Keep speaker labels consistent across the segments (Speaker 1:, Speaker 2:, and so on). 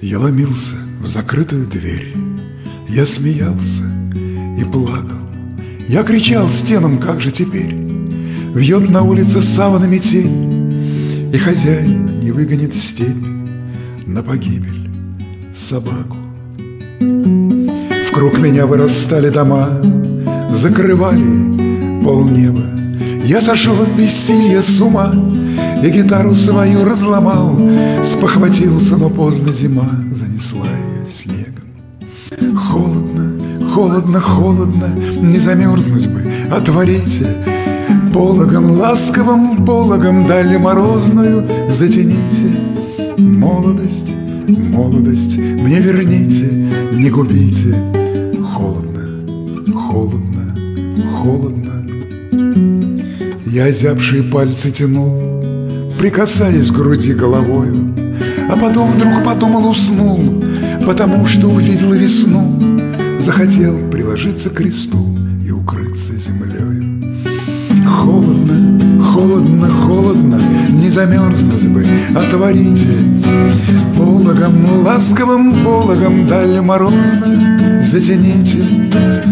Speaker 1: Я ломился в закрытую дверь, Я смеялся и плакал, Я кричал стенам, как же теперь? Вьет на улице савана метель, И хозяин не выгонит в степь На погибель собаку. В круг меня вырастали дома, Закрывали полнеба. Я сошел от бессилия с ума И гитару свою разломал, Спохватился, но поздно зима Занесла ее снегом. Холодно, холодно, холодно, Не замерзнуть бы, отворите. Пологом, ласковым пологом Дали морозную затяните. Молодость, молодость, мне верните, не губите. Холодно, холодно, холодно. Я озябшие пальцы тянул, Прикасаясь к груди головою А потом вдруг подумал, уснул Потому что увидел весну Захотел приложиться к кресту И укрыться землею. Холодно, холодно, холодно, Не замерзнуть бы, отворите Пологом, ласковым пологом Даль морозно затяните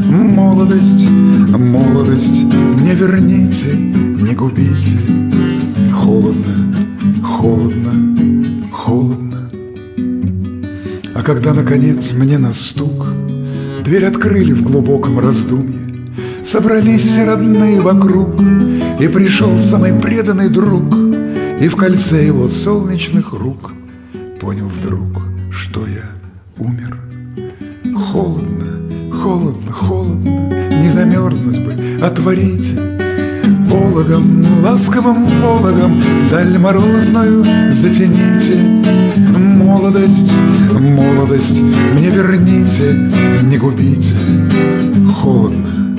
Speaker 1: Молодость, молодость, не верните, не губите холодно, холодно. А когда, наконец, мне на стук Дверь открыли в глубоком раздумье. Собрались все родные вокруг И пришел самый преданный друг И в кольце его солнечных рук Понял вдруг, что я умер. Холодно, холодно, холодно Не замерзнуть бы, отворите Пологом, ласковым пологом Даль морозную затяните. Молодость, молодость Мне верните, не губите. Холодно,